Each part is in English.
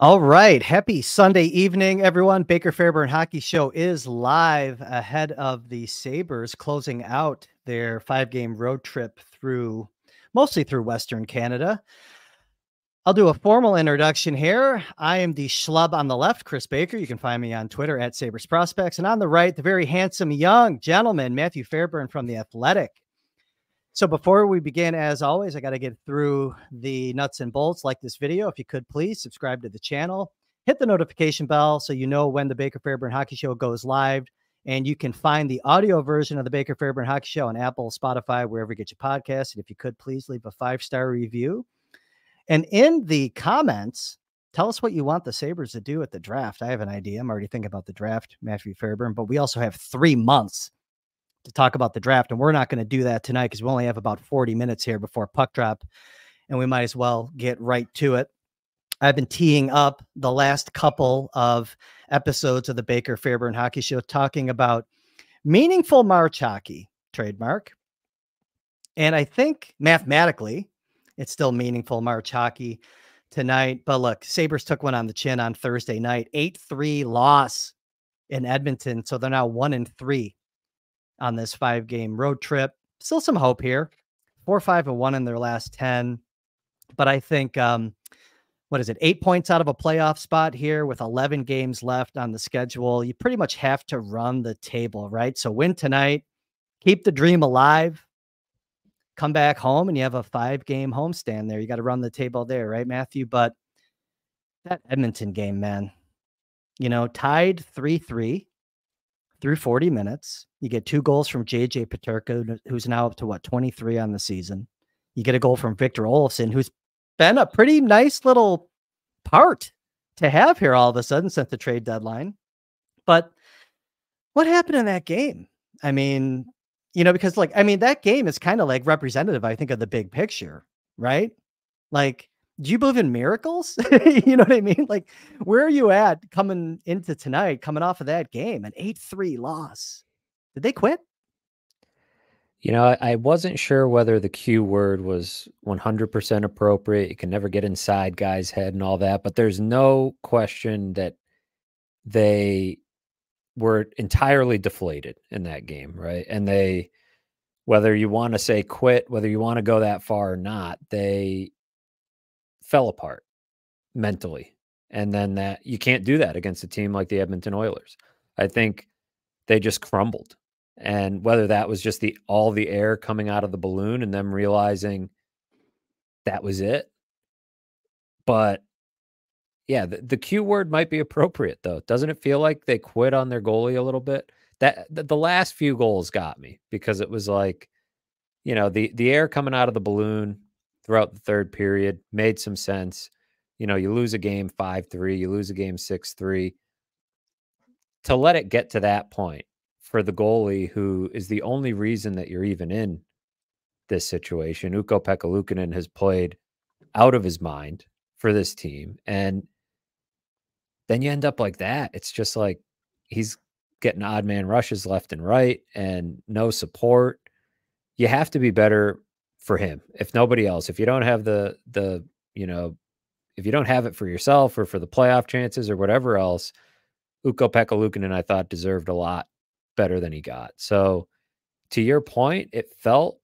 All right. Happy Sunday evening, everyone. Baker Fairburn Hockey Show is live ahead of the Sabres closing out their five game road trip through mostly through Western Canada. I'll do a formal introduction here. I am the schlub on the left, Kris Baker. You can find me on Twitter at Sabres Prospects. And on the right, the very handsome young gentleman, Matthew Fairburn from The Athletic. So before we begin, as always, I got to get through the nuts and bolts. Like this video, if you could please subscribe to the channel, hit the notification bell so you know when the Baker Fairburn Hockey Show goes live. And you can find the audio version of the Baker Fairburn Hockey Show on Apple, Spotify, wherever you get your podcast. And if you could please leave a five star review. And in the comments, tell us what you want the Sabres to do at the draft. I have an idea. I'm already thinking about the draft, Matthew Fairburn, but we also have three months to talk about the draft. And we're not going to do that tonight because we only have about 40 minutes here before puck drop. And we might as well get right to it. I've been teeing up the last couple of episodes of the Baker Fairburn Hockey Show talking about meaningful March hockey trademark. And I think mathematically, it's still meaningful March hockey tonight. But look, Sabres took one on the chin on Thursday night, 8 3 loss in Edmonton. So they're now one and three on this five game road trip. Still some hope here. Four, five, and one in their last 10. But I think, um, what is it, eight points out of a playoff spot here with 11 games left on the schedule. You pretty much have to run the table, right? So win tonight, keep the dream alive, come back home, and you have a five game homestand there. You got to run the table there, right, Matthew? But that Edmonton game, man, you know, tied 3 3 through 40 minutes. You get two goals from JJ Peterka, who's now up to what 23 on the season. You get a goal from Victor Olofsson, who's been a pretty nice little part to have here all of a sudden since the trade deadline. But what happened in that game? I mean, you know, because like, I mean, that game is kind of like representative, I think, of the big picture, right? Like, do you believe in miracles? you know what I mean? Like, where are you at coming into tonight, coming off of that game, an 8 3 loss? Did they quit? You know, I, wasn't sure whether the Q word was 100% appropriate. You can never get inside guys' head and all that, but there's no question that they were entirely deflated in that game, right? And they, whether you want to say quit, whether you want to go that far or not, they fell apart mentally. And then that you can't do that against a team like the Edmonton Oilers. I think they just crumbled. And whether that was just the all the air coming out of the balloon and them realizing that was it. But yeah, the, the Q word might be appropriate though. Doesn't it feel like they quit on their goalie a little bit? That the, the last few goals got me because it was like, you know, the the air coming out of the balloon throughout the third period. Made some sense. You know, you lose a game 5 3, you lose a game 6 3. To let it get to that point for the goalie, who is the only reason that you're even in this situation, Ukko-Pekka Luukkonen has played out of his mind for this team. And then you end up like that. It's just like he's getting odd man rushes left and right and no support. You have to be better for him, if nobody else. If you don't have the the you know, if you don't have it for yourself or for the playoff chances or whatever else, Ukko-Pekka Luukkonen I thought deserved a lot better than he got. So to your point, it felt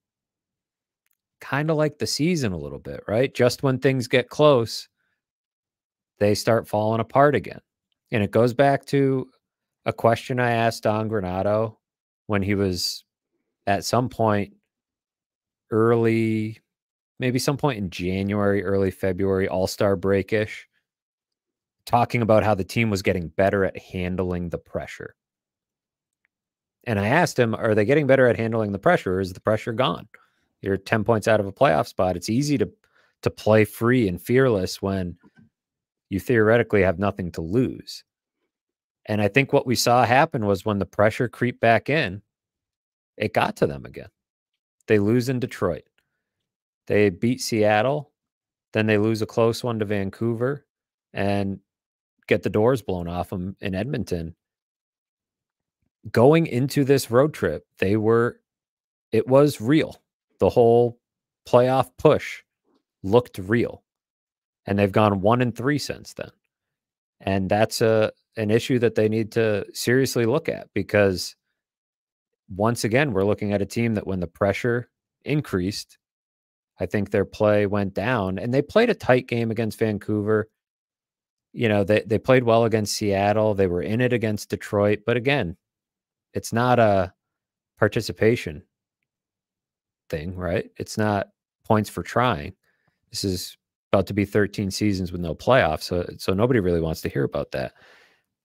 kind of like the season a little bit, right? Just when things get close, they start falling apart again. And it goes back to a question I asked Don Granato when he was at some point early, maybe some point in January, early February, All Star breakish, talking about how the team was getting better at handling the pressure. And I asked him, Are they getting better at handling the pressure? Or is the pressure gone? You're 10 points out of a playoff spot. It's easy to to play free and fearless when you theoretically have nothing to lose. And I think what we saw happen was when the pressure creeped back in, it got to them again. They lose in Detroit. They beat Seattle. Then they lose a close one to Vancouver and get the doors blown off them in Edmonton. Going into this road trip, they were, it was real. The whole playoff push looked real. And they've gone one and three since then. And that's a an issue that they need to seriously look at because once again, we're looking at a team that when the pressure increased, I think their play went down and they played a tight game against Vancouver. You know, they, they played well against Seattle. They were in it against Detroit. But again, it's not a participation thing, right? It's not points for trying. This is about to be 13 seasons with no playoffs. So so nobody really wants to hear about that.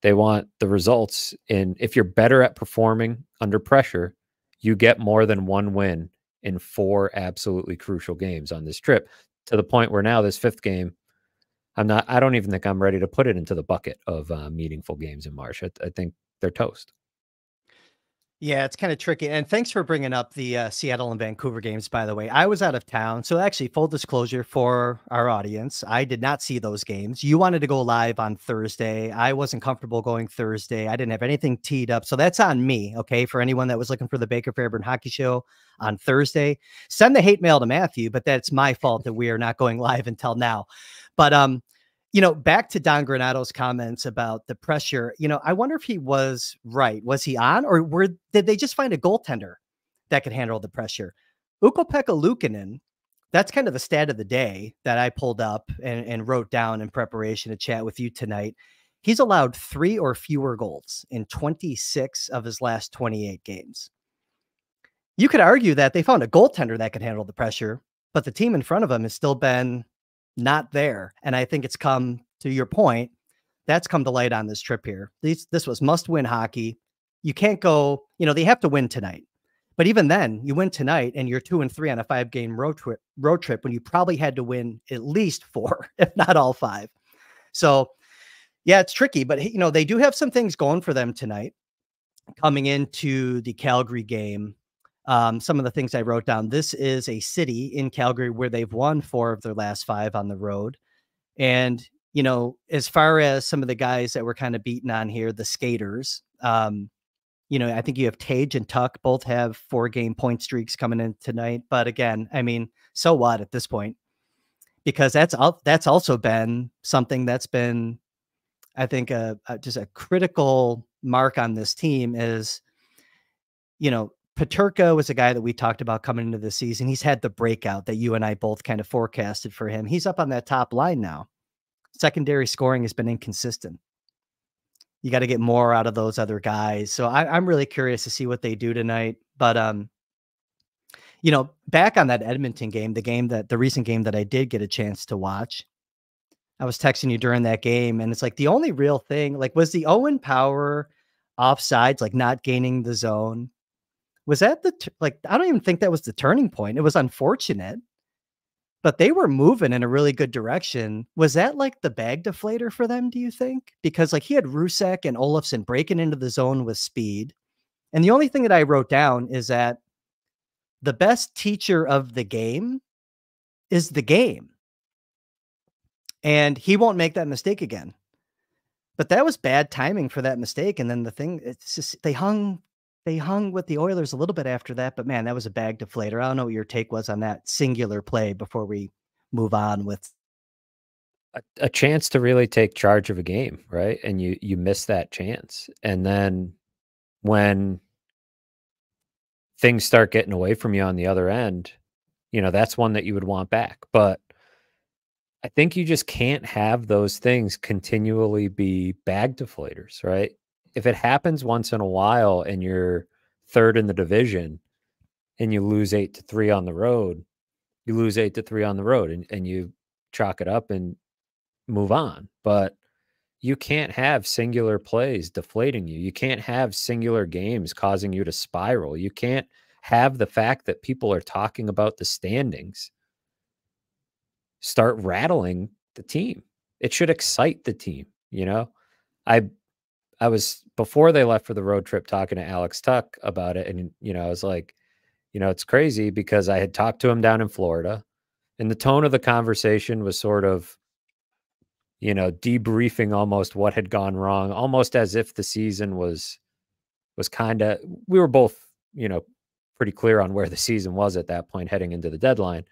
They want the results. And if you're better at performing under pressure, you get more than one win in four absolutely crucial games on this trip to the point where now this fifth game, I'm not, I don't even think I'm ready to put it into the bucket of uh, meaningful games in March. I, I think they're toast. Yeah, it's kind of tricky. And thanks for bringing up the uh, Seattle and Vancouver games, by the way. I was out of town. So, actually, full disclosure for our audience, I did not see those games. You wanted to go live on Thursday. I wasn't comfortable going Thursday. I didn't have anything teed up. So, that's on me. Okay. For anyone that was looking for the Baker Fairburn Hockey Show on Thursday, send the hate mail to Matthew, but that's my fault that we are not going live until now. But, um, you know, back to Don Granato's comments about the pressure, you know, I wonder if he was right. Was he on or were did they just find a goaltender that could handle the pressure? Ukko-Pekka Luukkonen, that's kind of the stat of the day that I pulled up and, and wrote down in preparation to chat with you tonight. He's allowed three or fewer goals in 26 of his last 28 games. You could argue that they found a goaltender that could handle the pressure, but the team in front of him has still been not there. And I think it's come to your point. That's come to light on this trip here. These, this was must win hockey. You can't go, you know, they have to win tonight. But even then, you win tonight and you're two and three on a five game road trip, road trip when you probably had to win at least four, if not all five. So, yeah, it's tricky, but you know, they do have some things going for them tonight coming into the Calgary game um, some of the things I wrote down. This is a city in Calgary where they've won four of their last five on the road. And, you know, as far as some of the guys that were kind of beaten on here, the skaters, um, you know, I think you have Tage and Tuch both have four game point streaks coming in tonight. But again, I mean, so what at this point? Because that's all that's also been something that's been, I think, a, a just a critical mark on this team is, you know, Peterka was a guy that we talked about coming into the season. He's had the breakout that you and I both kind of forecasted for him. He's up on that top line now. Secondary scoring has been inconsistent. You got to get more out of those other guys. So I, am really curious to see what they do tonight. But um, you know, back on that Edmonton game, the game that the recent game that I did get a chance to watch. I was texting you during that game, and it's like the only real thing, like, was the Owen Power offsides, like not gaining the zone was that the like I don't even think that was the turning point. It was unfortunate, but they were moving in a really good direction. Was that like the bag deflator for them? Do you think? Because like he had rusek and Olofsson breaking into the zone with speed, and the only thing that I wrote down is that the best teacher of the game is the game, and he won't make that mistake again. But that was bad timing for that mistake. And then the thing, it's just they hung they hung with the Oilers a little bit after that, but man, that was a bag deflator. I don't know what your take was on that singular play before we move on with a, a chance to really take charge of a game, right? And you you miss that chance. And then when things start getting away from you on the other end, you know, that's one that you would want back. But I think you just can't have those things continually be bag deflators, right? If it happens once in a while and you're third in the division and you lose eight to three on the road, you lose eight to three on the road and, and you chalk it up and move on. But you can't have singular plays deflating you. You can't have singular games causing you to spiral. You can't have the fact that people are talking about the standings start rattling the team. It should excite the team, you know? I I was before they left for the road trip talking to Alex Tuch about it. And, you know, I was like, you know, it's crazy because I had talked to him down in Florida and the tone of the conversation was sort of, you know, debriefing almost what had gone wrong, almost as if the season was, was kind of, we were both, you know, pretty clear on where the season was at that point heading into the deadline.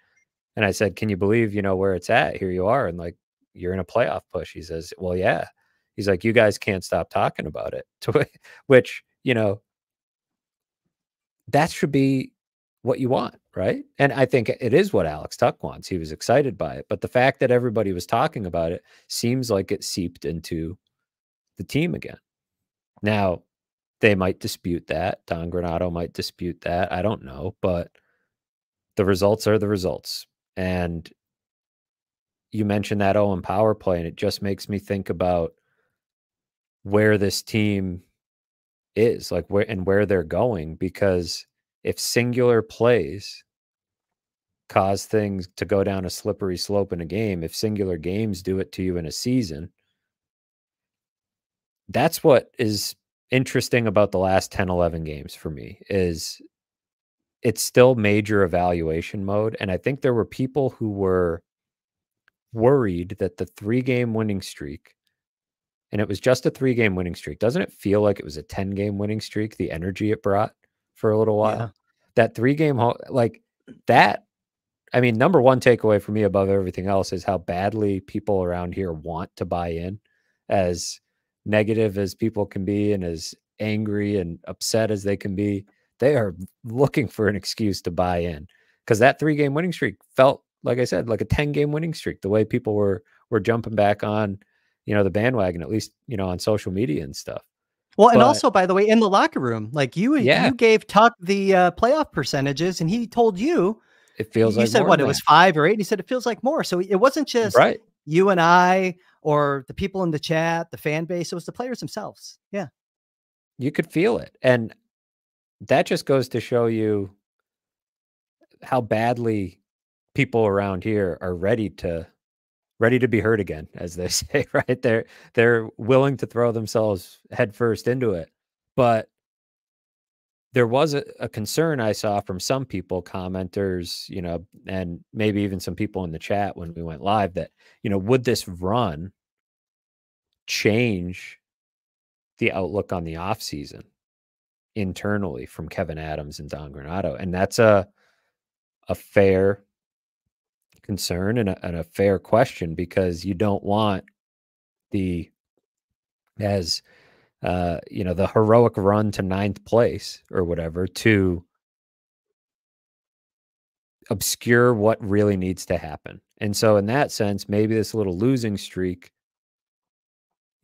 And I said, Can you believe, you know, where it's at? Here you are. And like, you're in a playoff push. He says, Well, yeah. He's like, you guys can't stop talking about it. Which, you know, that should be what you want, right? And I think it is what Alex Tuch wants. He was excited by it. But the fact that everybody was talking about it seems like it seeped into the team again. Now, they might dispute that. Don Granato might dispute that. I don't know. But the results are the results. And you mentioned that Owen power play, and it just makes me think about where this team is, like where and where they're going, because if singular plays cause things to go down a slippery slope in a game, if singular games do it to you in a season, that's what is interesting about the last 10 11 games for me is it's still major evaluation mode and i think there were people who were worried that the three game winning streak and it was just a three game winning streak doesn't it feel like it was a 10 game winning streak the energy it brought for a little while. Yeah. That three game, like that. I mean, number one takeaway for me above everything else is how badly people around here want to buy in. As negative as people can be and as angry and upset as they can be, they are looking for an excuse to buy in because that three game winning streak felt like I said, like a 10 game winning streak, the way people were were jumping back on, you know, the bandwagon, at least, you know, on social media and stuff. Well, and also, by the way, in the locker room, like you, yeah. you gave Tuch the uh, playoff percentages, and he told you it feels. Like you like said what it was five or eight. He said it feels like more. So it wasn't just right. you and I or the people in the chat, the fan base. It was the players themselves. Yeah, you could feel it, and that just goes to show you how badly people around here are ready to ready to be hurt again, as they say, right? They're they're willing to throw themselves headfirst into it. But there was a, a, concern I saw from some people, commenters, you know, and maybe even some people in the chat when we went live that, you know, would this run change the outlook on the offseason internally from Kevyn Adams and Don Granato? And that's a a fair concern and a, and a fair question because you don't want the as uh, you know the heroic run to ninth place or whatever to obscure what really needs to happen. And so in that sense, maybe this little losing streak,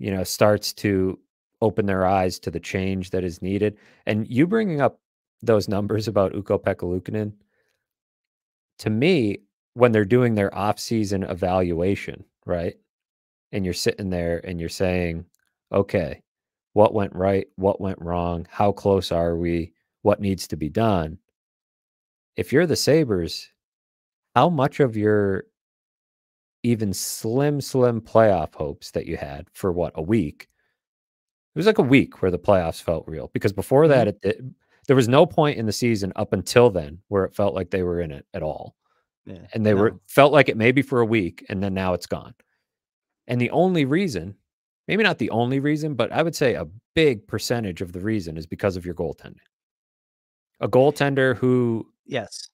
you know, starts to open their eyes to the change that is needed. And you bringing up those numbers about Ukko-Pekka Luukkonen, to me, when they're doing their off-season evaluation, right? And you're sitting there and you're saying, okay, what went right? What went wrong? How close are we? What needs to be done? If you're the Sabres, how much of your even slim, slim playoff hopes that you had for what, a week? It was like a week where the playoffs felt real because before mm-hmm. that, it, it, there was no point in the season up until then where it felt like they were in it at all. Yeah, and they no. were felt like it maybe for a week and then now it's gone. And the only reason, maybe not the only reason, but I would say a big percentage of the reason is because of your goaltending. A goaltender who yes,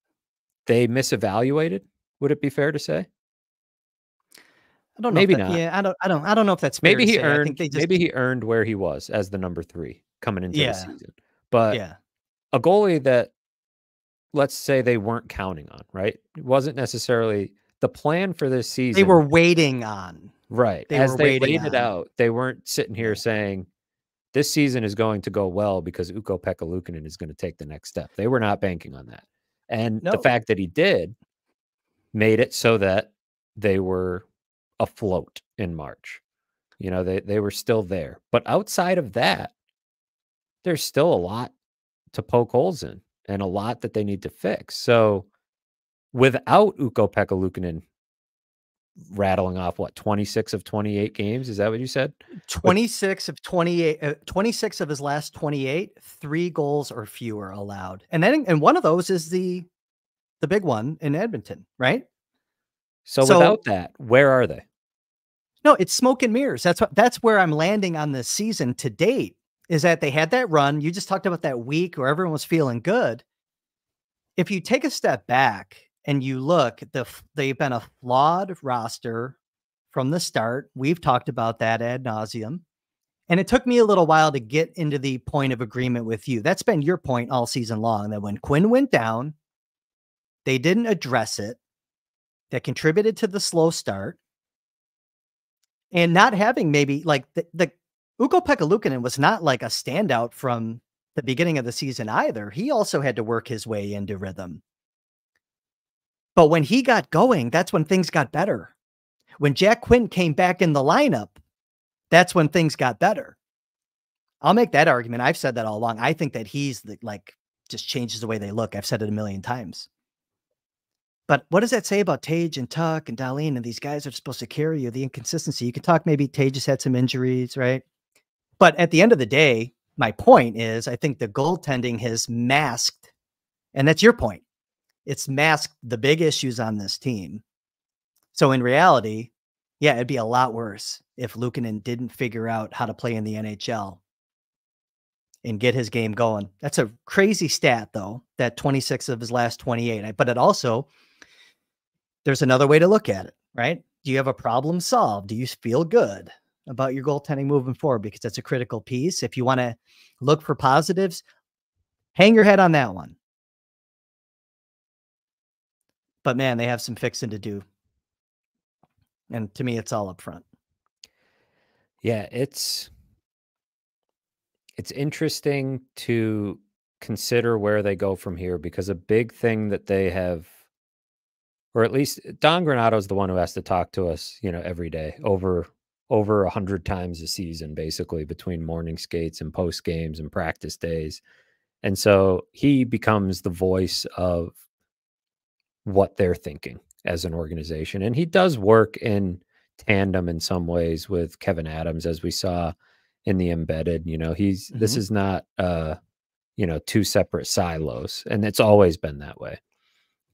they misevaluated, would it be fair to say? I don't know. Maybe that, not. Yeah, I don't. I don't. I don't know if that's maybe he earned. Just... Maybe he earned where he was as the number three coming into yeah. the season. But yeah, a goalie that let's say they weren't counting on, right? It wasn't necessarily the plan for this season. They were waiting on. Right. They As they laid it out, they weren't sitting here saying this season is going to go well because Ukko-Pekka Luukkonen is going to take the next step. They were not banking on that. And no. the fact that he did made it so that they were afloat in March. You know, they, they were still there. But outside of that, there's still a lot to poke holes in and a lot that they need to fix. So without Ukko-Pekka Luukkonen rattling off what 26 of 28 games? Is that what you said? 26 of 28 uh, 26 of his last 28 three goals or fewer allowed. And then and one of those is the the big one in edmonton right? So, so without that where are they? No it's smoke and mirrors. That's what that's where i'm landing on the season to date is that they had that run. You just talked about that week where everyone was feeling good. If you take a step back and you look, the they've been a flawed roster from the start. We've talked about that ad nauseum. And it took me a little while to get into the point of agreement with you. That's been your point all season long that when Quinn went down, they didn't address it. That contributed to the slow start. And not having maybe like the, the Ukko-Pekka Luukkonen was not like a standout from the beginning of the season either. He also had to work his way into rhythm. But when he got going, that's when things got better. When Jack Quinn came back in the lineup, that's when things got better. I'll make that argument. I've said that all along. I think that he's the, like just changes the way they look. I've said it a million times. But what does that say about Tage and Tuch and Dahlin and these guys are supposed to carry you? The inconsistency. You can talk maybe Tage has had some injuries, right? But at the end of the day, my point is I think the goaltending has masked, and that's your point. It's masked the big issues on this team. So in reality, yeah, it'd be a lot worse if Luukkonen didn't figure out how to play in the NHL and get his game going. That's a crazy stat, though, that 26 of his last 28. But it also, there's another way to look at it, right? Do you have a problem solved? Do you feel good? About your goaltending moving forward because that's a critical piece. If you want to look for positives, hang your head on that one. But man, they have some fixing to do. And to me, it's all up front. Yeah, it's it's interesting to consider where they go from here because a big thing that they have or at least Don Granato is the one who has to talk to us, you know, every day over over a hundred times a season, basically between morning skates and post games and practice days. And so he becomes the voice of what they're thinking as an organization. And he does work in tandem in some ways with Kevyn Adams, as we saw in the embedded. You know, he's mm-hmm. this is not uh, you know, two separate silos. And it's always been that way.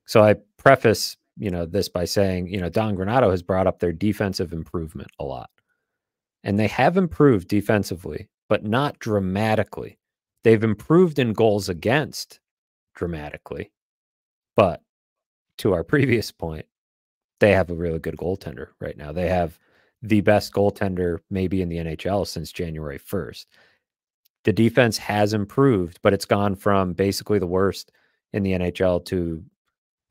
So I preface, you know, this by saying, you know, Don Granato has brought up their defensive improvement a lot. And they have improved defensively, but not dramatically. They've improved in goals against dramatically. But to our previous point, they have a really good goaltender right now. They have the best goaltender maybe in the NHL since January 1st. The defense has improved, but it's gone from basically the worst in the NHL to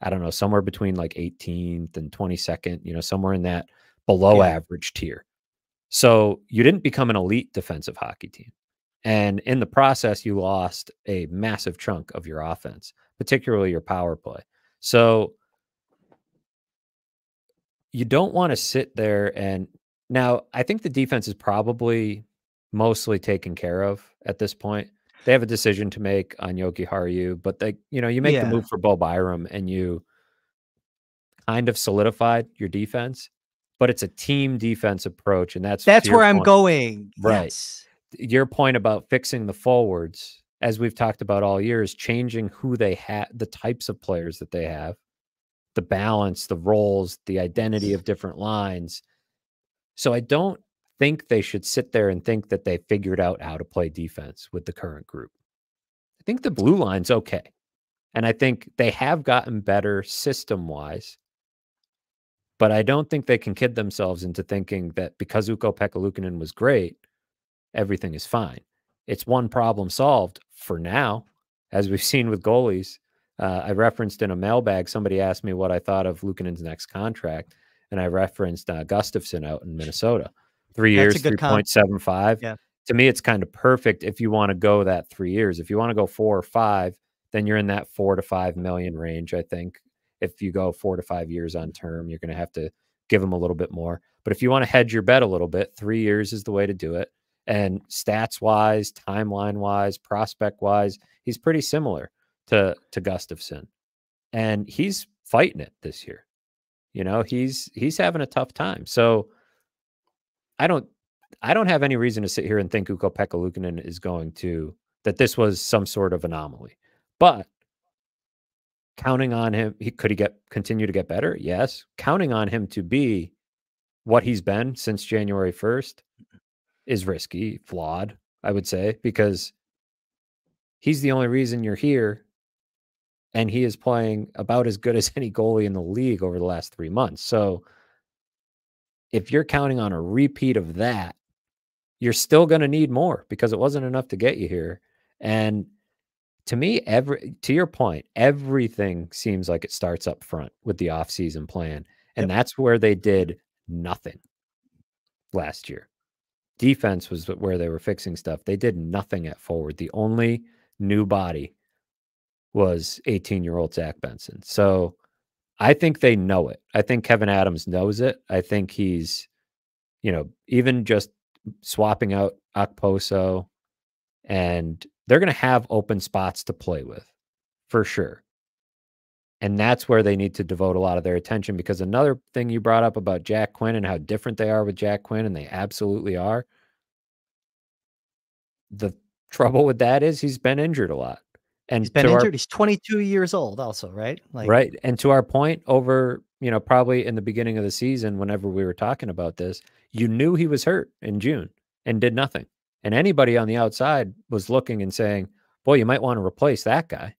I don't know, somewhere between like 18th and 22nd, you know, somewhere in that below yeah. average tier. So you didn't become an elite defensive hockey team. And in the process, you lost a massive chunk of your offense, particularly your power play. So you don't want to sit there and now I think the defense is probably mostly taken care of at this point. They have a decision to make on Jokiharju, but they, you know, you make yeah. the move for Bo Byram and you kind of solidified your defense but it's a team defense approach, and that's that's where I'm going. Right. Yes. Your point about fixing the forwards, as we've talked about all year, is changing who they have, the types of players that they have, the balance, the roles, the identity of different lines. So I don't think they should sit there and think that they figured out how to play defense with the current group. I think the blue line's okay. And I think they have gotten better system wise. But I don't think they can kid themselves into thinking that because Ukko-Pekka Luukkonen was great, everything is fine. It's one problem solved for now, as we've seen with goalies. Uh, I referenced in a mailbag, somebody asked me what I thought of Luukkonen's next contract, and I referenced uh, Gustavsson out in Minnesota. Three years, 3.75. Yeah. To me, it's kind of perfect if you want to go that three years. If you want to go four or five, then you're in that four to five million range, I think, if you go four to five years on term, you're going to have to give them a little bit more. But if you want to hedge your bet a little bit, three years is the way to do it. And stats wise, timeline wise, prospect wise, he's pretty similar to to Gustavsson, and he's fighting it this year. You know, he's he's having a tough time. So I don't I don't have any reason to sit here and think Ukko-Pekka is going to that this was some sort of anomaly. But counting on him he could he get continue to get better yes counting on him to be what he's been since january 1st is risky flawed i would say because he's the only reason you're here and he is playing about as good as any goalie in the league over the last three months so if you're counting on a repeat of that you're still going to need more because it wasn't enough to get you here. And to me, every to your point, everything seems like it starts up front with the offseason plan. And yep. that's where they did nothing last year. Defense was where they were fixing stuff. They did nothing at forward. The only new body was 18 year old Zach Benson. So I think they know it. I think Kevyn Adams knows it. I think he's, you know, even just swapping out Okposo and they're going to have open spots to play with for sure. And that's where they need to devote a lot of their attention because another thing you brought up about Jack Quinn and how different they are with Jack Quinn, and they absolutely are. The trouble with that is he's been injured a lot. And he's been injured. Our, he's 22 years old, also, right? Like, right. And to our point, over, you know, probably in the beginning of the season, whenever we were talking about this, you knew he was hurt in June and did nothing. And anybody on the outside was looking and saying, boy, you might want to replace that guy.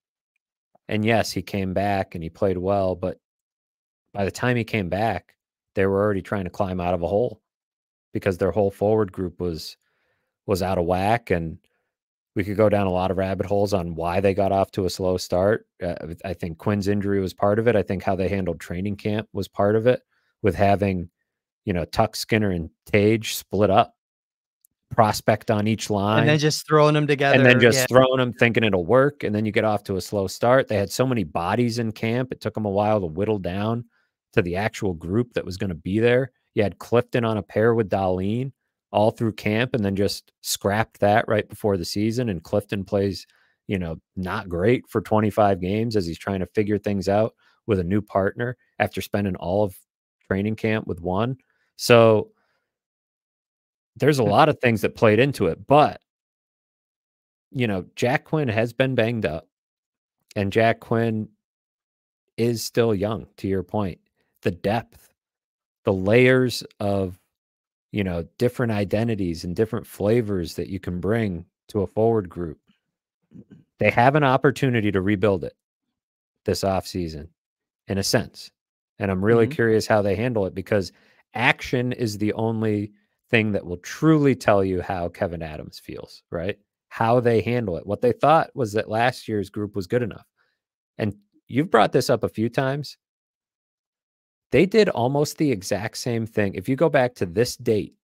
And yes, he came back and he played well, but by the time he came back, they were already trying to climb out of a hole because their whole forward group was was out of whack and we could go down a lot of rabbit holes on why they got off to a slow start. Uh, I think Quinn's injury was part of it. I think how they handled training camp was part of it with having, you know, Tuch Skinner and Tage split up prospect on each line. And then just throwing them together. And then just yeah. throwing them thinking it'll work. And then you get off to a slow start. They had so many bodies in camp. It took them a while to whittle down to the actual group that was going to be there. You had Clifton on a pair with Dahlin all through camp and then just scrapped that right before the season. And Clifton plays, you know, not great for 25 games as he's trying to figure things out with a new partner after spending all of training camp with one. So there's a lot of things that played into it, but you know, Jack Quinn has been banged up and Jack Quinn is still young to your point. The depth, the layers of you know, different identities and different flavors that you can bring to a forward group. They have an opportunity to rebuild it this offseason in a sense. And I'm really mm-hmm. curious how they handle it because action is the only thing that will truly tell you how Kevyn Adams feels, right? How they handle it. What they thought was that last year's group was good enough. And you've brought this up a few times. They did almost the exact same thing. If you go back to this date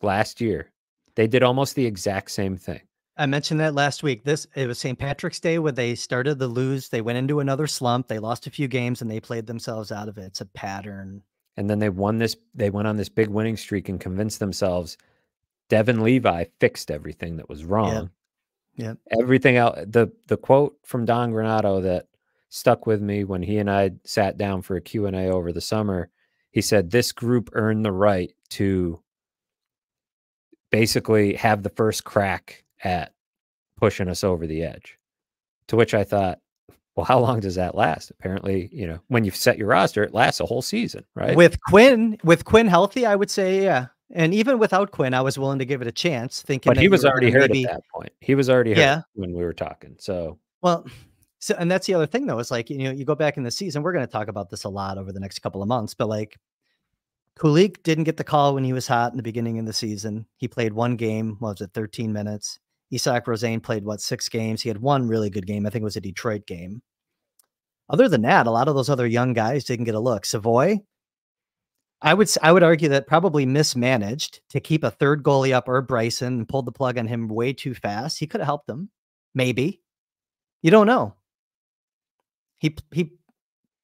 last year, they did almost the exact same thing. I mentioned that last week. This it was St. Patrick's Day where they started the lose. They went into another slump. They lost a few games and they played themselves out of it. It's a pattern and then they won this they went on this big winning streak and convinced themselves Devon Levi fixed everything that was wrong. Yeah. Everything else the the quote from Don Granato that stuck with me when he and I sat down for a Q&A over the summer. He said this group earned the right to basically have the first crack at pushing us over the edge. To which I thought, well, how long does that last? Apparently, you know, when you've set your roster, it lasts a whole season, right? With Quinn, with Quinn healthy, I would say, yeah. And even without Quinn, I was willing to give it a chance, thinking. But he was already hurt maybe... at that point. He was already hurt yeah. when we were talking. So well, so and that's the other thing though, is like you know, you go back in the season, we're going to talk about this a lot over the next couple of months, but like Kulich didn't get the call when he was hot in the beginning of the season. He played one game, what was it, 13 minutes. Isaac Rosén played what six games. He had one really good game. I think it was a Detroit game. Other than that, a lot of those other young guys didn't get a look. Savoie, I would I would argue that probably mismanaged to keep a third goalie up or Bryson and pulled the plug on him way too fast. He could have helped them, maybe. You don't know. He he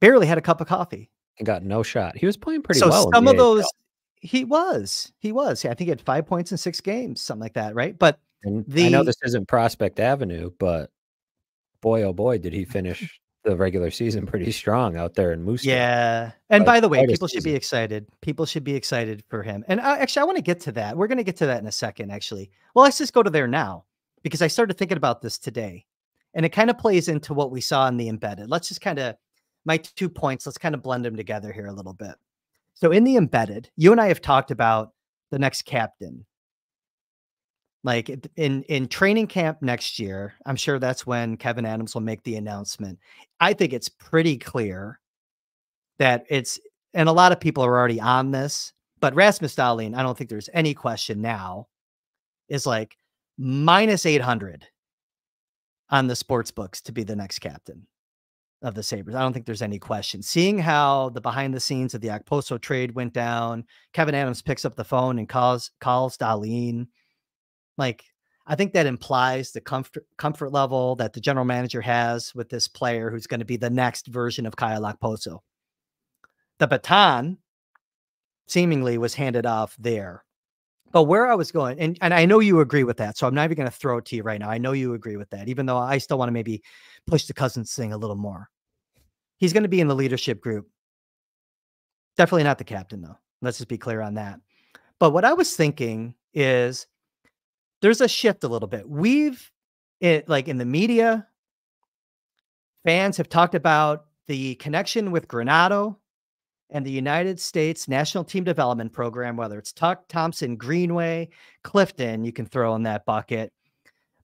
barely had a cup of coffee and got no shot. He was playing pretty so well. So some of those, he was, he was. I think he had five points in six games, something like that, right? But the, I know this isn't Prospect Avenue, but boy, oh boy, did he finish the regular season pretty strong out there in Moose. Yeah. And by the way, people should be excited. People should be excited for him. And uh, actually, I want to get to that. We're going to get to that in a second, actually. Well, let's just go to there now because I started thinking about this today and it kind of plays into what we saw in the embedded. Let's just kind of, my two points, let's kind of blend them together here a little bit. So in the embedded, you and I have talked about the next captain like in in training camp next year i'm sure that's when kevyn adams will make the announcement i think it's pretty clear that it's and a lot of people are already on this but rasmus Dahlin, i don't think there's any question now is like minus 800 on the sports books to be the next captain of the Sabres. I don't think there's any question. Seeing how the behind the scenes of the Okposo trade went down, kevyn Adams picks up the phone and calls calls Dahlin. Like I think that implies the comfort comfort level that the general manager has with this player who's going to be the next version of Kyle Okposo. The baton seemingly was handed off there. But where I was going, and, and I know you agree with that, so I'm not even going to throw it to you right now. I know you agree with that, even though I still want to maybe push the Cousins thing a little more. He's going to be in the leadership group. Definitely not the captain, though. Let's just be clear on that. But what I was thinking is there's a shift a little bit. We've it like in the media, fans have talked about the connection with Granato and the United States National Team Development Program, whether it's Tuch, Thompson, Greenway, Clifton, you can throw in that bucket.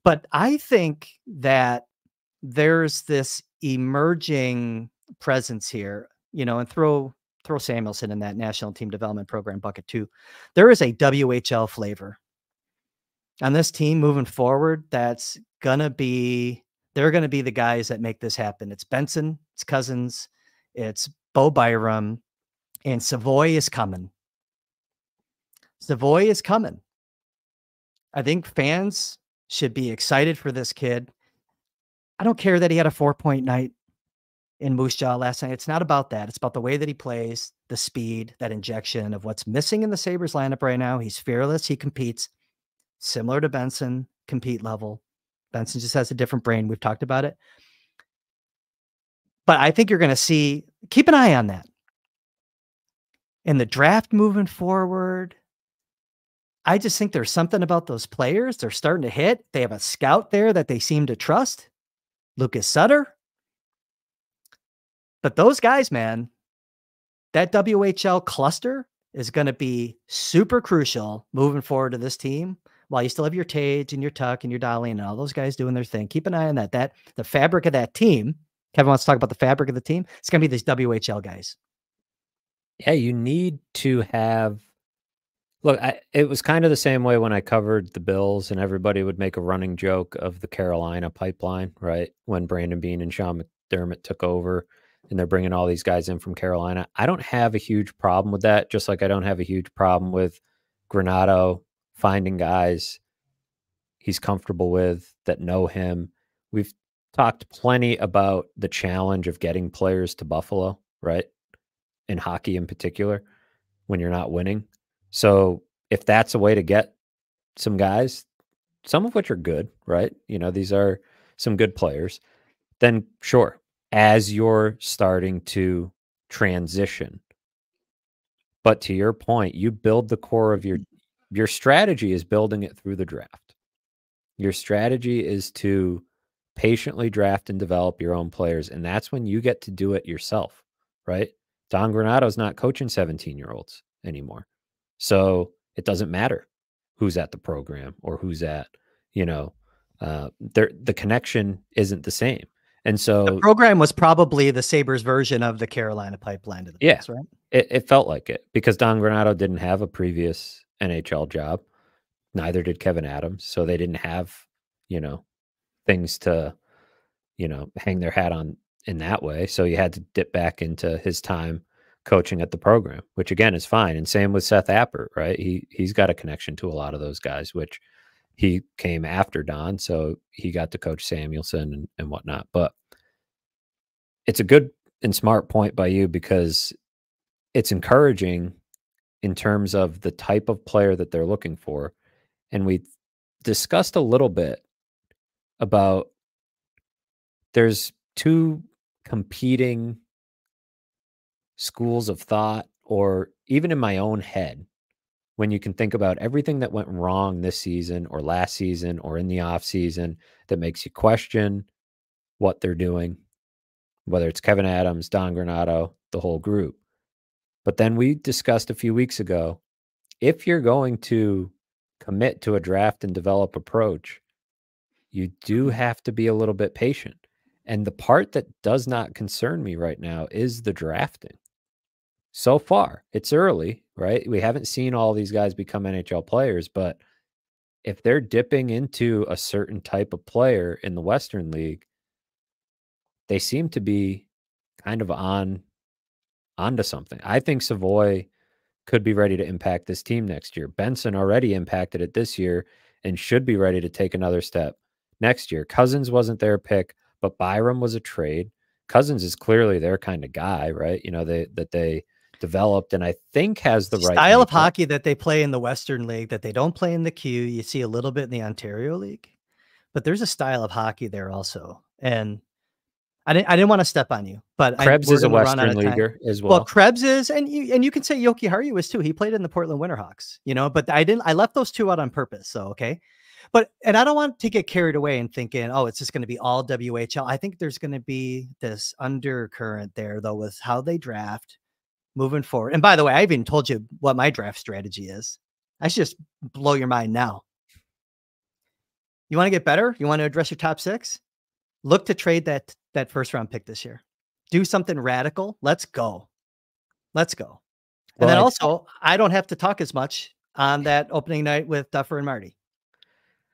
But I think that there's this emerging presence here, you know, and throw throw Samuelsson in that National Team Development Program bucket too. There is a WHL flavor on this team moving forward that's gonna be they're gonna be the guys that make this happen. It's Benson, it's Cousins, it's Bo Byram, and Savoie is coming. Savoie is coming. I think fans should be excited for this kid. I don't care that he had a four point night in Moose Jaw last night. It's not about that. It's about the way that he plays, the speed, that injection of what's missing in the Sabres lineup right now. He's fearless. He competes similar to Benson, compete level. Benson just has a different brain. We've talked about it. But I think you're going to see, keep an eye on that. In the draft moving forward, I just think there's something about those players. They're starting to hit. They have a scout there that they seem to trust, Lucas Sutter. But those guys, man, that WHL cluster is going to be super crucial moving forward to this team while you still have your Tage and your Tuch and your Dahlin and all those guys doing their thing, keep an eye on that. That the fabric of that team. Kevyn wants to talk about the fabric of the team. It's going to be these WHL guys. Yeah, you need to have. Look, I, it was kind of the same way when I covered the Bills, and everybody would make a running joke of the Carolina pipeline, right? When Brandon Beane and Sean McDermott took over, and they're bringing all these guys in from Carolina. I don't have a huge problem with that, just like I don't have a huge problem with Granato finding guys he's comfortable with that know him. We've talked plenty about the challenge of getting players to Buffalo, right? In hockey in particular, when you're not winning. So if that's a way to get some guys, some of which are good, right? You know, these are some good players, then sure, as you're starting to transition. But to your point, you build the core of your your strategy is building it through the draft. Your strategy is to patiently draft and develop your own players. And that's when you get to do it yourself, right? Don Granato's not coaching 17 year olds anymore. So it doesn't matter who's at the program or who's at, you know, uh, the connection isn't the same. And so the program was probably the Sabres version of the Carolina pipeline to the yeah, right? It, it felt like it because Don Granato didn't have a previous NHL job. Neither did Kevyn Adams. So they didn't have, you know, things to, you know, hang their hat on in that way. So you had to dip back into his time coaching at the program, which again is fine. And same with Seth Appert, right? He he's got a connection to a lot of those guys, which he came after Don, so he got to coach Samuelsson and, and whatnot. But it's a good and smart point by you because it's encouraging in terms of the type of player that they're looking for. And we discussed a little bit about there's two competing schools of thought, or even in my own head, when you can think about everything that went wrong this season or last season or in the off season that makes you question what they're doing, whether it's Kevyn Adams, Don Granato, the whole group. But then we discussed a few weeks ago if you're going to commit to a draft and develop approach, you do mm-hmm. have to be a little bit patient. And the part that does not concern me right now is the drafting. So far, it's early, right? We haven't seen all these guys become NHL players, but if they're dipping into a certain type of player in the Western League, they seem to be kind of on onto something. I think Savoie could be ready to impact this team next year. Benson already impacted it this year and should be ready to take another step next year. Cousins wasn't their pick, but Byram was a trade. Cousins is clearly their kind of guy, right? You know, they that they developed and I think has the right style of hockey that they play in the Western League that they don't play in the Q. You see a little bit in the Ontario League, but there's a style of hockey there also. And I didn't I didn't want to step on you, but Krebs is a Western leaguer as well. Well, Krebs is, and you and you can say Jokiharju is too. He played in the Portland Winterhawks, you know, but I didn't I left those two out on purpose. So okay. But and I don't want to get carried away and thinking, oh, it's just going to be all WHL. I think there's going to be this undercurrent there though with how they draft moving forward. And by the way, I even told you what my draft strategy is. I should just blow your mind now. You want to get better? You want to address your top six? Look to trade that that first round pick this year. Do something radical. Let's go. Let's go. And well, then also, I don't have to talk as much on that opening night with Duffer and Marty.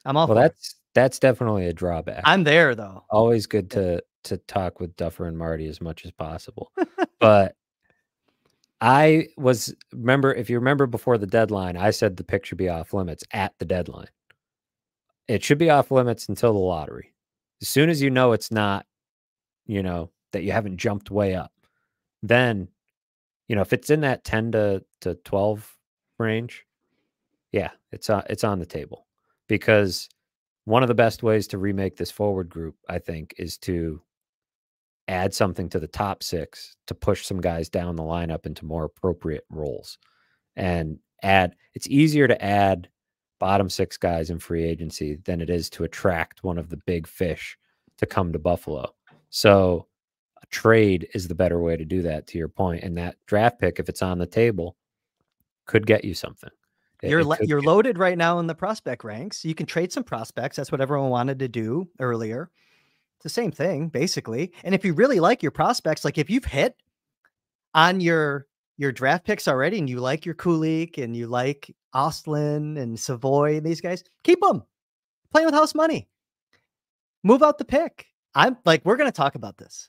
I'm all well. That's that's definitely a drawback. I'm there though. Always good to to talk with Duffer and Marty as much as possible. but I was remember if you remember before the deadline, I said the pick should be off limits at the deadline. It should be off limits until the lottery. As soon as you know it's not, you know, that you haven't jumped way up, then, you know, if it's in that 10 to, to 12 range, yeah, it's on, it's on the table because one of the best ways to remake this forward group, I think, is to add something to the top six to push some guys down the lineup into more appropriate roles and add it's easier to add bottom six guys in free agency than it is to attract one of the big fish to come to Buffalo. So a trade is the better way to do that to your point and that draft pick if it's on the table could get you something. You're you're loaded right now in the prospect ranks. You can trade some prospects. That's what everyone wanted to do earlier. It's the same thing basically. And if you really like your prospects, like if you've hit on your your draft picks already, and you like your Kulich and you like Ostlund and Savoie and these guys, keep them. Playing with house money. Move out the pick. I'm like we're going to talk about this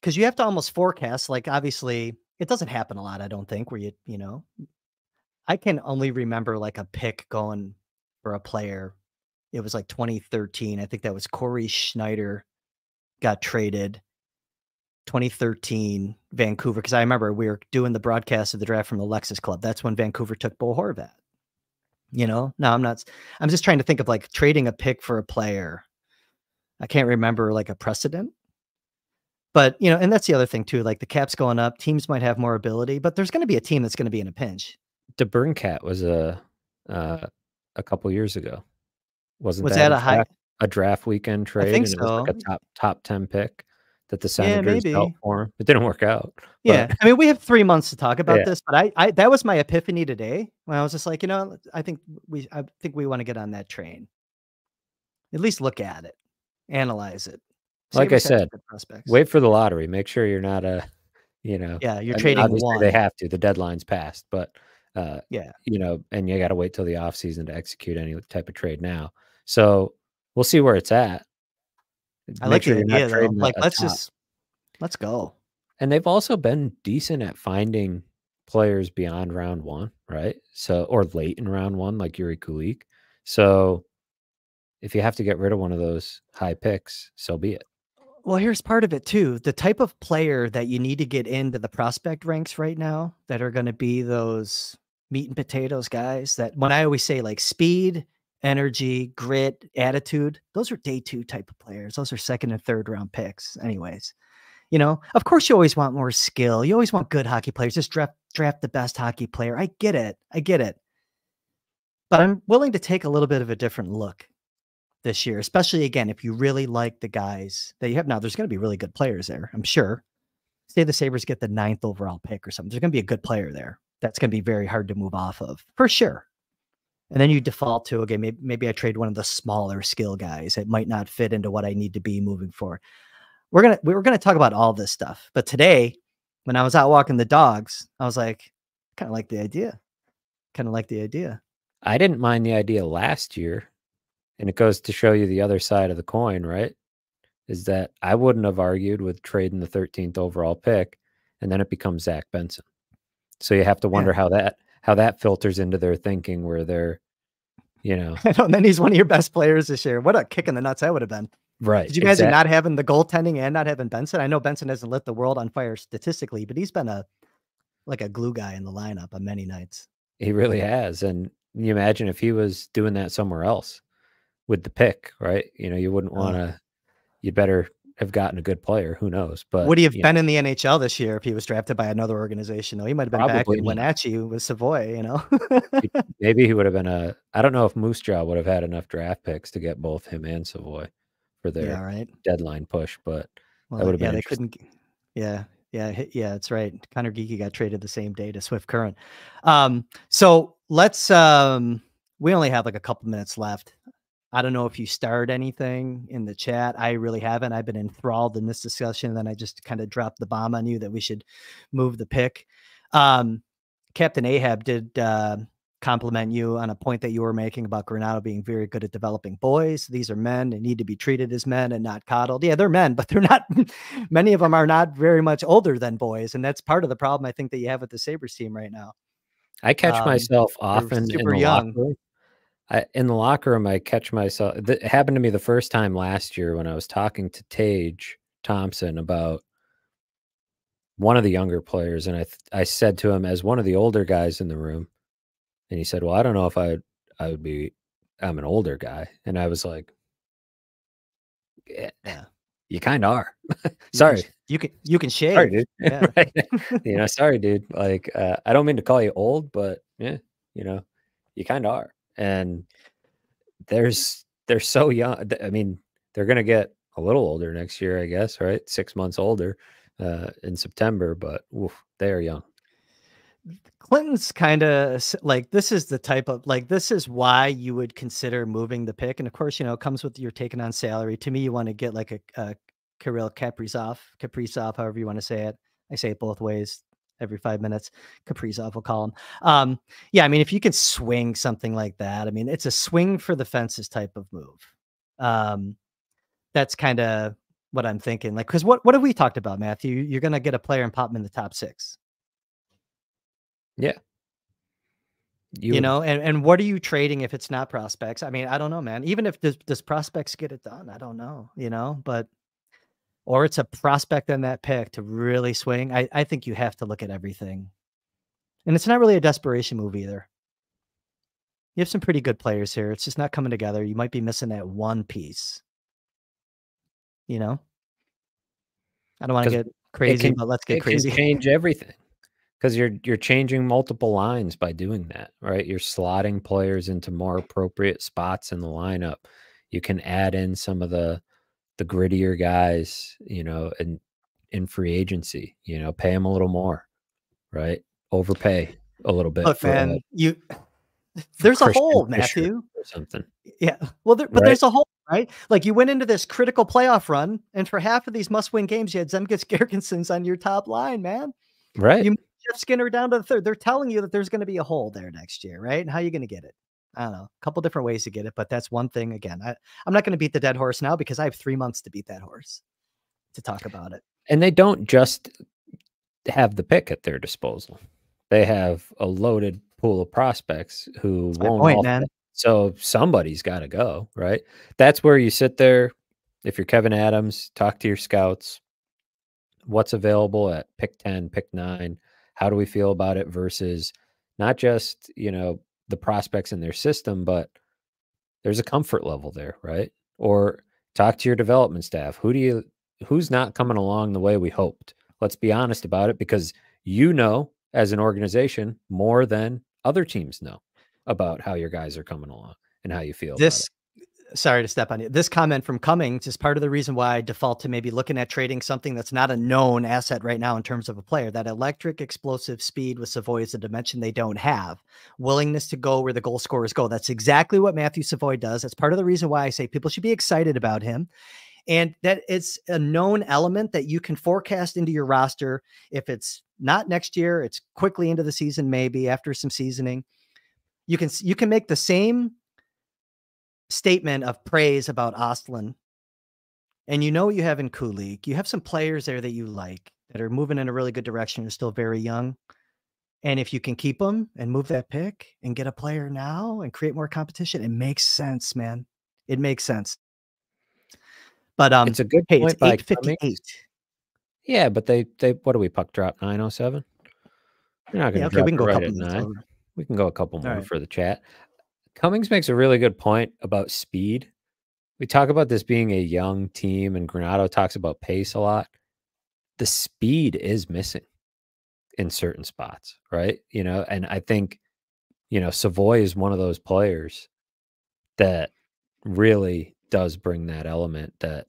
because you have to almost forecast. Like obviously, it doesn't happen a lot. I don't think where you you know I can only remember like a pick going for a player. It was like 2013. I think that was Cory Schneider got traded 2013 Vancouver because I remember we were doing the broadcast of the draft from the Lexus Club. That's when Vancouver took Bo Horvat. You know, no, I'm not. I'm just trying to think of like trading a pick for a player. I can't remember like a precedent. But you know, and that's the other thing too. Like the cap's going up, teams might have more ability, but there's going to be a team that's going to be in a pinch. DeBrincat was a uh, a couple years ago. Wasn't was that, that a, a high a draft weekend trade? I think so. Like a top top ten pick that the Senators yeah, for him. It didn't work out. Yeah, I mean, we have three months to talk about yeah. this, but I, I that was my epiphany today when I was just like, you know, I think we I think we want to get on that train. At least look at it, analyze it. Like I said, wait for the lottery. Make sure you're not a, you know, yeah, you're I trading mean, one. They have to. The deadline's passed, but uh, yeah, you know, and you got to wait till the off season to execute any type of trade now. So we'll see where it's at. I like sure the idea though. Like, let's top. just let's go. And they've also been decent at finding players beyond round one, right? So or late in round one, like Jiri Kulich. So if you have to get rid of one of those high picks, so be it. Well, here's part of it too. The type of player that you need to get into the prospect ranks right now that are going to be those meat and potatoes guys that when I always say like speed, energy, grit, attitude, those are day two type of players. Those are second and third round picks, anyways. You know, of course, you always want more skill. You always want good hockey players. Just draft draft the best hockey player. I get it. I get it. But I'm willing to take a little bit of a different look this year, especially again, if you really like the guys that you have now. There's going to be really good players there, I'm sure. Say the Sabres get the ninth overall pick or something. There's going to be a good player there. That's going to be very hard to move off of for sure. And then you default to, okay, maybe, maybe I trade one of the smaller skill guys. It might not fit into what I need to be moving forward. We're going to, we are going to talk about all this stuff. But today, when I was out walking the dogs, I was like, kind of like the idea. Kind of like the idea. I didn't mind the idea last year. And it goes to show you the other side of the coin, right? Is that I wouldn't have argued with trading the 13th overall pick and then it becomes Zach Benson. So you have to wonder yeah. how that how that filters into their thinking where they're, you know, and then he's one of your best players this year. What a kick in the nuts that would have been. Right. Did you guys exactly. not having the goaltending and not having Benson? I know Benson hasn't lit the world on fire statistically, but he's been a like a glue guy in the lineup on many nights. He really has. And you imagine if he was doing that somewhere else with the pick, right? You know, you wouldn't want to, you better have gotten a good player. Who knows? But would he have been know. in the NHL this year if he was drafted by another organization? Though he might have been Probably back went at you with Savoie. You know, maybe he would have been a. I don't know if Moose Jaw would have had enough draft picks to get both him and Savoie for their yeah, right. deadline push, but well, that would have yeah, been. They couldn't. Yeah, yeah, yeah. That's right. Conor Geekie got traded the same day to Swift Current. Um, so let's. Um, we only have like a couple minutes left. I don't know if you started anything in the chat. I really haven't. I've been enthralled in this discussion. And then I just kind of dropped the bomb on you that we should move the pick. Um, Captain Ahab did uh, compliment you on a point that you were making about Granato being very good at developing boys. These are men and need to be treated as men and not coddled. Yeah, they're men, but they're not. many of them are not very much older than boys, and that's part of the problem I think that you have with the Sabres team right now. I catch um, myself often in the young. I, in the locker room, I catch myself. It happened to me the first time last year when I was talking to Tage Thompson about one of the younger players, and I I said to him as one of the older guys in the room, and he said, "Well, I don't know if I I would be. I'm an older guy," and I was like, "Yeah, yeah. you kind of are." sorry, you can you can shave. Sorry, dude. Yeah. right. you know, sorry, dude. Like, uh, I don't mean to call you old, but yeah, you know, you kind of are and there's they're so young. I mean, they're going to get a little older next year, I guess, right? Six months older uh, in September, but oof, they are young. Clinton's kind of like this is the type of like this is why you would consider moving the pick, and of course, you know, it comes with your taking on salary. To me, you want to get like a, a Kirill Kaprizov, Kaprizov, however you want to say it. I say it both ways every five minutes. Kaprizov will call him. Um, yeah, I mean, if you can swing something like that, I mean, it's a swing for the fences type of move. Um, that's kind of what I'm thinking. Like, because what what have we talked about, Matthew? You're gonna get a player and pop him in the top six. Yeah. You, you know, and, and what are you trading if it's not prospects? I mean, I don't know, man. Even if does, does prospects get it done, I don't know, you know, but or it's a prospect on that pick to really swing, I, I think you have to look at everything. And it's not really a desperation move either. You have some pretty good players here. It's just not coming together. You might be missing that one piece. You know? I don't want to get crazy, can, but let's get crazy. change everything. Because you're you're changing multiple lines by doing that, right? You're slotting players into more appropriate spots in the lineup. You can add in some of the the grittier guys, you know, and in free agency, you know, pay them a little more, right? Overpay a little bit. Look, man, uh, you there's a hole, Matthew. Or something. Yeah. Well, there, but right? there's a hole, right? Like you went into this critical playoff run, and for half of these must-win games, you had Zemgus Girgensons on your top line, man. Right. You Jeff Skinner down to the third. They're telling you that there's going to be a hole there next year, right? And how are you going to get it? I don't know, a couple different ways to get it, but that's one thing. Again, I, I'm not going to beat the dead horse now because I have three months to beat that horse to talk about it. And they don't just have the pick at their disposal; they have a loaded pool of prospects who that's won't. Point, man. So somebody's got to go, right? That's where you sit there. If you're Kevyn Adams, talk to your scouts. What's available at pick 10, pick nine? How do we feel about it versus not just, you know, the prospects in their system, but there's a comfort level there, right? Or talk to your development staff. Who do you who's not coming along the way we hoped? Let's be honest about it because you know as an organization more than other teams know about how your guys are coming along and how you feel. This sorry to step on you. This comment from Cummings is part of the reason why I default to maybe looking at trading something that's not a known asset right now in terms of a player. That electric explosive speed with Savoie is a dimension they don't have. Willingness to go where the goal scorers go. That's exactly what Matthew Savoie does. That's part of the reason why I say people should be excited about him. And that it's a known element that you can forecast into your roster. If it's not next year, it's quickly into the season, maybe after some seasoning You can you can make the same statement of praise about Ostlund, and you know what you have in Kulich. You have some players there that you like that are moving in a really good direction. Are still very young, and if you can keep them and move that pick and get a player now and create more competition, it makes sense, man. It makes sense. But um, it's a good hey, point eight fifty eight. Yeah, but they they what do we puck drop nine oh seven? You're not going to Yeah, okay, drop we can go a right couple at nine. over. We can go a couple more right. for the chat. Cummings makes a really good point about speed. We talk about this being a young team, and Granato talks about pace a lot. The speed is missing in certain spots, right? You know, and I think, you know, Savoie is one of those players that really does bring that element that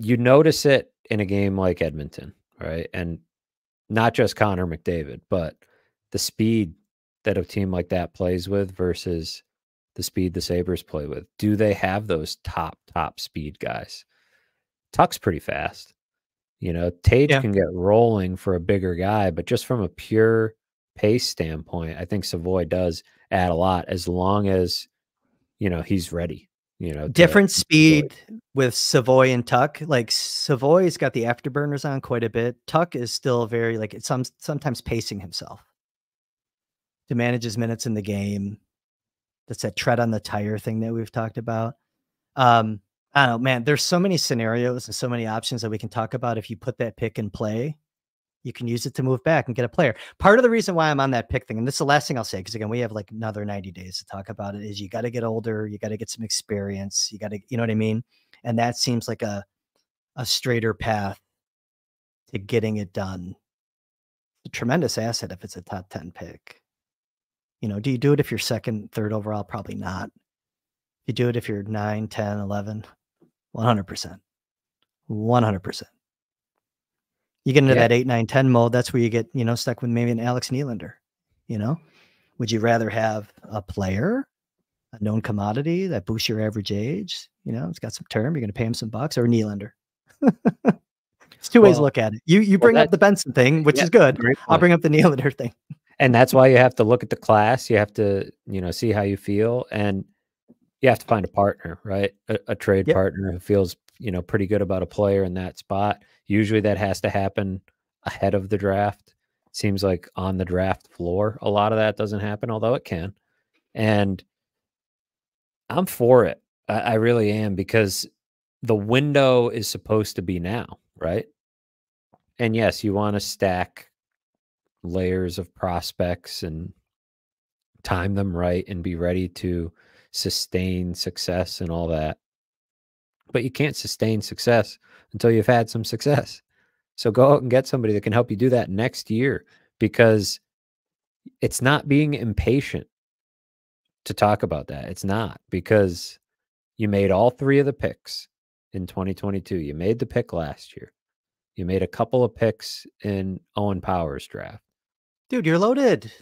you notice it in a game like Edmonton, right? And not just Connor McDavid, but the speed that a team like that plays with versus the speed the Sabres play with. Do they have those top, top speed guys? Tuch's pretty fast. You know, Tage Yeah. can get rolling for a bigger guy, but just from a pure pace standpoint, I think Savoie does add a lot as long as, you know, he's ready. You know, different to speed with Savoie and Tuch. Like Savoie's got the afterburners on quite a bit. Tuch is still very like it's some sometimes pacing himself to manage his minutes in the game. That's that tread on the tire thing that we've talked about. Um, I don't know, man. There's so many scenarios and so many options that we can talk about. If you put that pick in play, you can use it to move back and get a player. Part of the reason why I'm on that pick thing, and this is the last thing I'll say, because again, we have like another 90 days to talk about it, is you got to get older, you got to get some experience, you got to, you know what I mean? And that seems like a a straighter path to getting it done. A tremendous asset if it's a top 10 pick. You know, do you do it if you're second, third overall? Probably not. You do it if you're 9, 10, 11, 100%. 100%. You get into Yeah. that 8, 9, 10 mode, that's where you get, you know, stuck with maybe an Alex Nylander, you know? Would you rather have a player, a known commodity that boosts your average age? You know, it's got some term, you're going to pay him some bucks, or Nylander? it's two ways to look at it. You you well, bring up the Benson thing, which Yeah, is good. I'll bring up the Nylander thing. And that's why you have to look at the class. You have to, you know, see how you feel, and you have to find a partner, right? A, a trade Yep. partner who feels, you know, pretty good about a player in that spot. Usually, that has to happen ahead of the draft. Seems like on the draft floor, a lot of that doesn't happen, although it can. And I'm for it. I, I really am because the window is supposed to be now, right? And yes, you want to stack layers of prospects and time them right and be ready to sustain success and all that. But you can't sustain success until you've had some success. So go out and get somebody that can help you do that next year because it's not being impatient to talk about that. It's not because you made all three of the picks in 2022. You made the pick last year. You made a couple of picks in Owen Power's draft Dude, you're loaded.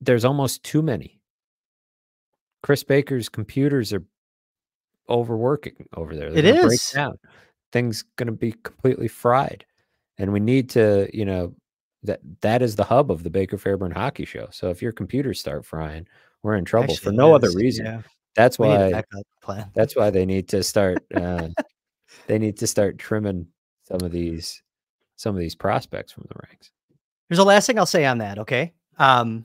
there's almost too many. Kris Baker's computers are overworking over there. They're It gonna break down. Things going to be completely fried, and we need to, you know, that that is the hub of the Baker Fairburn Hockey Show. So if your computers start frying, we're in trouble for no other reason. Yeah. That's We why. plan. That's why they need to start. Uh, they need to start trimming some of these, some of these prospects from the ranks. Here's the last thing I'll say on that. Okay. Um,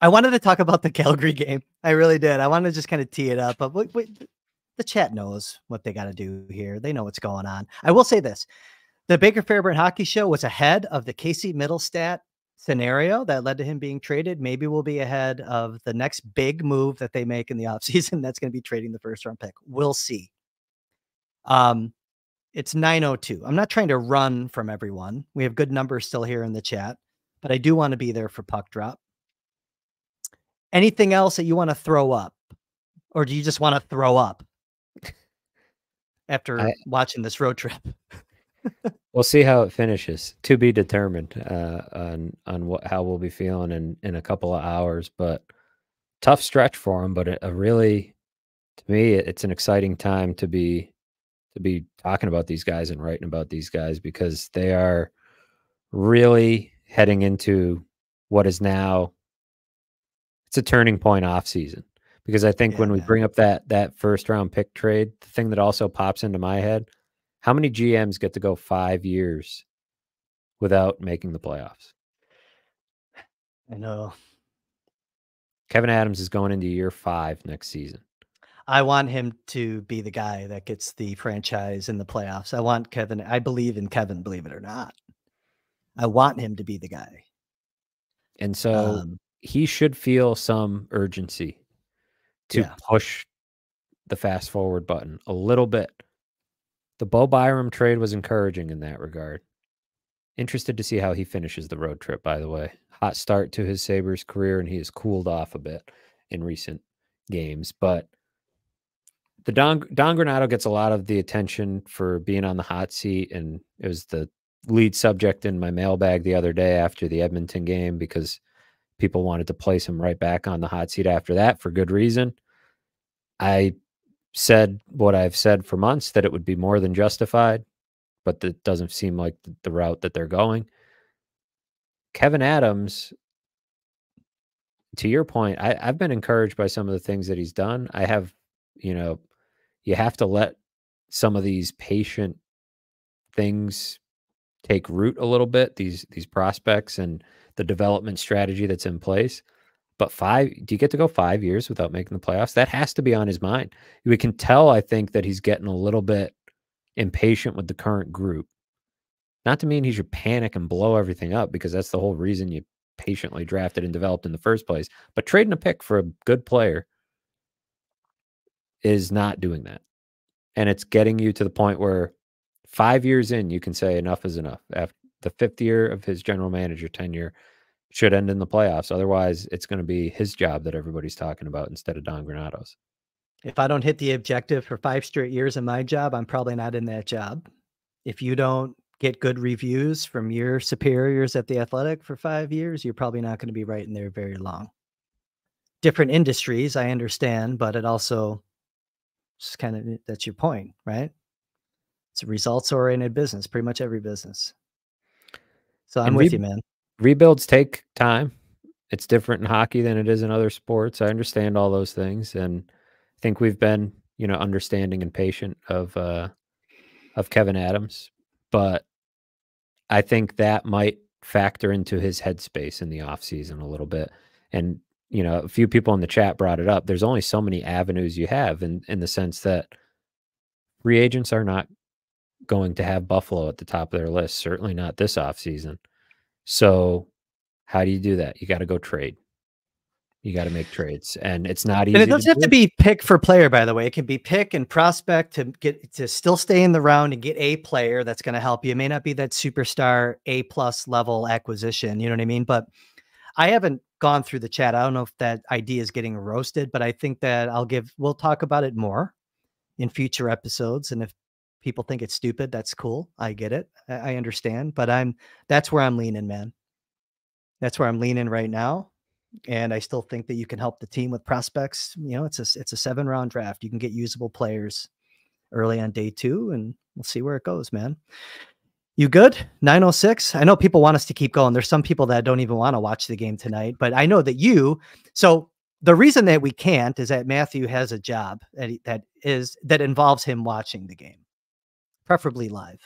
I wanted to talk about the Calgary game. I really did. I wanted to just kind of tee it up, but wait, wait, the chat knows what they got to do here. They know what's going on. I will say this: the Baker Fairburn Hockey Show was ahead of the Casey Mittelstadt scenario that led to him being traded. Maybe we'll be ahead of the next big move that they make in the offseason. That's going to be trading the first round pick. We'll see. Um, it's 902. I'm not trying to run from everyone. We have good numbers still here in the chat, but I do want to be there for puck drop. Anything else that you want to throw up? Or do you just want to throw up after I- watching this road trip? We'll see how it finishes. To be determined uh, on on what how we'll be feeling in in a couple of hours. But tough stretch for him. But a, a really, to me, it's an exciting time to be to be talking about these guys and writing about these guys because they are really heading into what is now it's a turning point off season because I think Yeah, when we bring up that that first round pick trade, the thing that also pops into my head, how many GMs get to go 5 years without making the playoffs? I know. Kevyn Adams is going into year 5 next season. I want him to be the guy that gets the franchise in the playoffs. I want Kevyn. I believe in Kevyn, believe it or not. I want him to be the guy. And so Um, he should feel some urgency to Yeah. push the fast forward button a little bit. The Bo Byram trade was encouraging in that regard. Interested to see how he finishes the road trip, by the way. Hot start to his Sabres career, and he has cooled off a bit in recent games. But the Don, Don Granato gets a lot of the attention for being on the hot seat, and it was the lead subject in my mailbag the other day after the Edmonton game because people wanted to place him right back on the hot seat after that for good reason. I said what I've said for months that it would be more than justified, but that doesn't seem like th- the route that they're going. Kevyn Adams, to your point, I, I've been encouraged by some of the things that he's done. I have, you know, you have to let some of these patient things take root a little bit, these these prospects and the development strategy that's in place. But five, do you get to go five years without making the playoffs? That has to be on his mind. We can tell, I think, that he's getting a little bit impatient with the current group. Not to mean he should panic and blow everything up, because that's the whole reason you patiently drafted and developed in the first place. But trading a pick for a good player is not doing that. And it's getting you to the point where five years in, you can say enough is enough. After the fifth year of his general manager tenure should end in the playoffs. Otherwise, it's going to be his job that everybody's talking about instead of Don Granato's. if I don't hit the objective for five straight years in my job, I'm probably not in that job. If you don't get good reviews from your superiors at the athletic for five years, you're probably not going to be right in there very long. Different industries, I understand, but it also just kind of that's your point, right? It's a results oriented business, pretty much every business. So I'm And with you, man. Rebuilds take time. It's different in hockey than it is in other sports. I understand all those things, and I think we've been, you know, understanding and patient of uh, of Kevyn Adams, but I think that might factor into his headspace in the offseason a little bit. And you know, a few people in the chat brought it up. There's only so many avenues you have in in the sense that free agents are not going to have Buffalo at the top of their list, certainly not this offseason. So how do you do that? You got to go trade. You got to make trades, and it's not easy. And it doesn't have do. to be pick for player, by the way. It can be pick and prospect to get to still stay in the round and get a player that's going to help you. It may not be that superstar A plus level acquisition, you know what I mean? But I haven't gone through the chat. I don't know if that idea is getting roasted, but I think that I'll give we'll talk about it more in future episodes. And if people think it's stupid, that's cool. I get it. I, understand. But I'm that's where I'm leaning, man. That's where I'm leaning right now and I still think that you can help the team with prospects. You know, it's a it's a seven round draft. You can get usable players early on day two, and we'll see where it goes, man. You good? 906. I know people want us to keep going. There's some people that don't even want to watch the game tonight, but I know that you. So the reason that we can't is that Matthew has a job that he- that is that involves him watching the game, preferably live.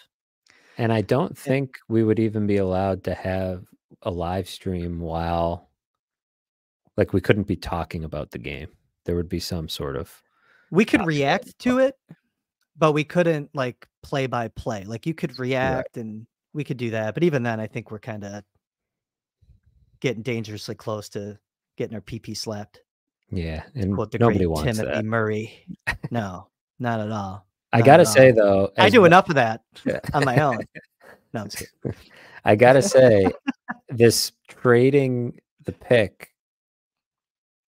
And I don't think we would even be allowed to have a live stream while, like, we couldn't be talking about the game. There would be some sort of. We could react to it, but we couldn't like play by play. Like you could react and we could do that. But even then, I think we're kind of getting dangerously close to getting our PP slapped. Yeah, and Quote the nobody wants Timothy that. Murray. No, not at all. I gotta say though, I do enough of that Yeah. on my own. No. I gotta say, this trading the pick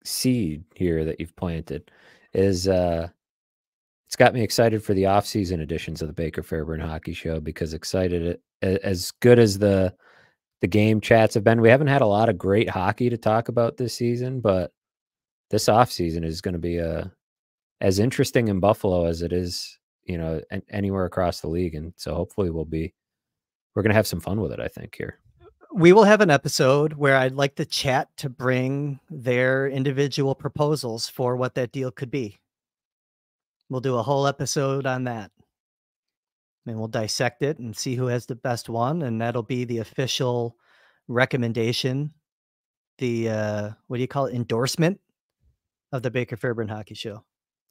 seed here that you've planted is uh it's got me excited for the off-season editions of the Baker Fairburn Hockey Show because excited as good as the the game chats have been. We haven't had a lot of great hockey to talk about this season, but this off-season is going to be uh as interesting in Buffalo as it is, you know, anywhere across the league. And so hopefully we'll be we're gonna have some fun with it, I think, here. we will have an episode where I'd like the chat to bring their individual proposals for what that deal could be. We'll do a whole episode on that. And we'll dissect it and see who has the best one. And that'll be the official recommendation, the uh what do you call it? Endorsement of the Baker Fairburn Hockey Show.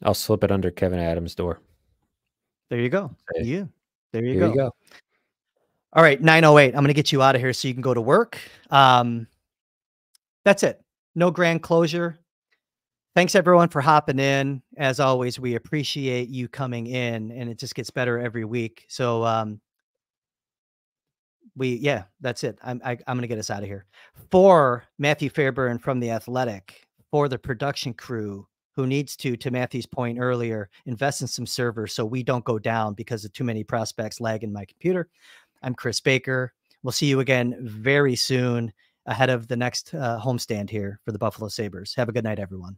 I'll slip it under Kevyn Adams' door. There you go. Say, Yeah. There you go. you go. All right, 908. I'm going to get you out of here so you can go to work. Um, that's it. No grand closure. Thanks everyone for hopping in. As always, we appreciate you coming in and it just gets better every week. So um we yeah, that's it. I'm I, I'm going to get us out of here. For Matthew Fairburn from the Athletic, for the production crew who needs to to Matthew's point earlier, invest in some servers so we don't go down because of too many prospects lagging my computer. I'm Kris Baker. We'll see you again very soon ahead of the next uh, homestand here for the Buffalo Sabres. Have a good night, everyone.